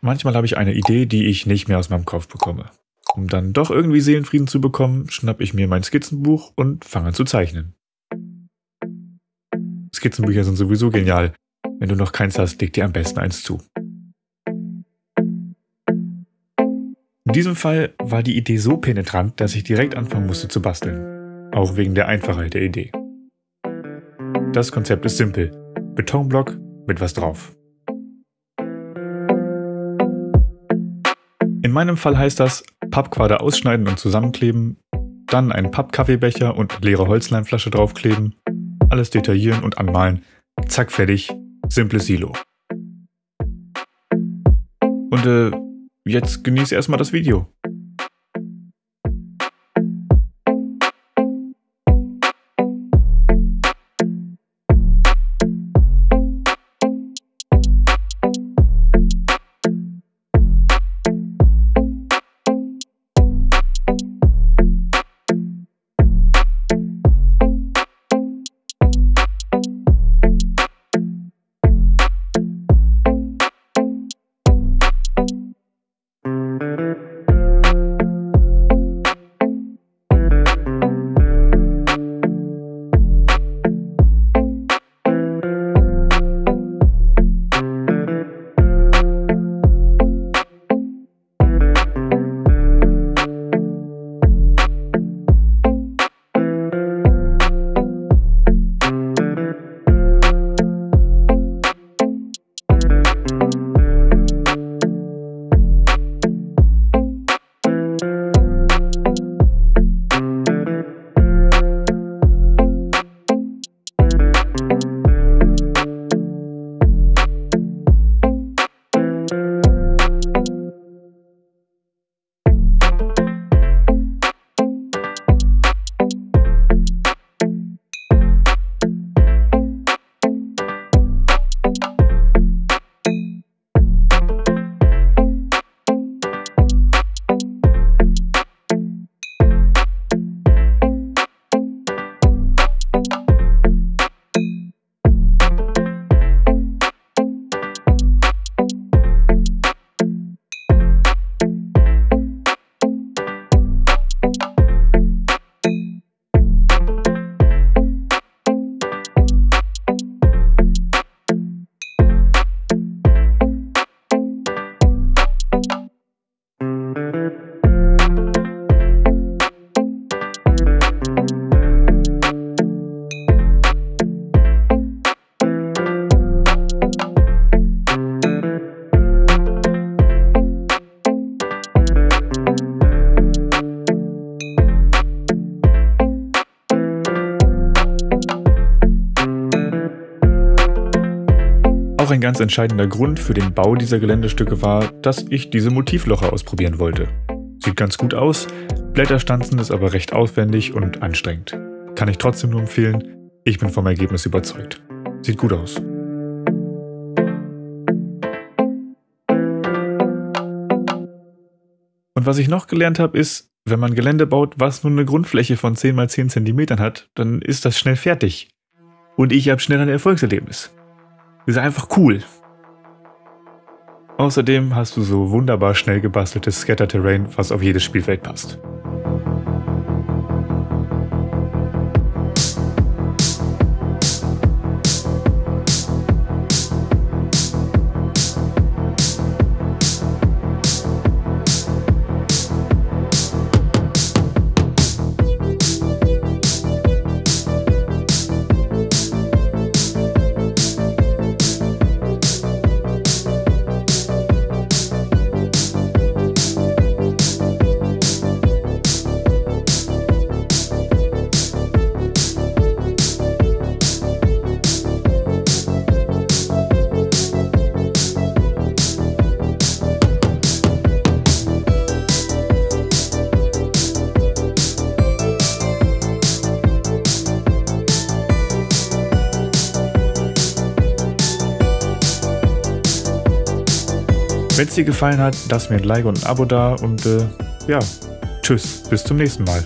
manchmal habe ich eine Idee, die ich nicht mehr aus meinem Kopf bekomme. Um dann doch irgendwie Seelenfrieden zu bekommen, schnapp ich mir mein Skizzenbuch und fange an zu zeichnen. Skizzenbücher sind sowieso genial. Wenn du noch keins hast, leg dir am besten eins zu. In diesem Fall war die Idee so penetrant, dass ich direkt anfangen musste zu basteln. Auch wegen der Einfachheit der Idee. Das Konzept ist simpel. Betonblock mit was drauf. In meinem Fall heißt das Pappquader ausschneiden und zusammenkleben, dann einen Pappkaffeebecher und leere Holzleinflasche draufkleben, alles detaillieren und anmalen. Zack, fertig. Simples Silo. Und äh, jetzt genieße erstmal das Video. Auch ein ganz entscheidender Grund für den Bau dieser Geländestücke war, dass ich diese Motivloche ausprobieren wollte. Sieht ganz gut aus, Blätterstanzen ist aber recht aufwendig und anstrengend. Kann ich trotzdem nur empfehlen, ich bin vom Ergebnis überzeugt. Sieht gut aus. Und was ich noch gelernt habe, ist, wenn man Gelände baut, was nur eine Grundfläche von 10 x 10 cm hat, dann ist das schnell fertig. Und ich habe schnell ein Erfolgserlebnis. Ist einfach cool. Außerdem hast du so wunderbar schnell gebasteltes Scatter-Terrain, was auf jedes Spielfeld passt. Wenn es dir gefallen hat, lass mir ein Like und ein Abo da und äh, ja, tschüss, bis zum nächsten Mal.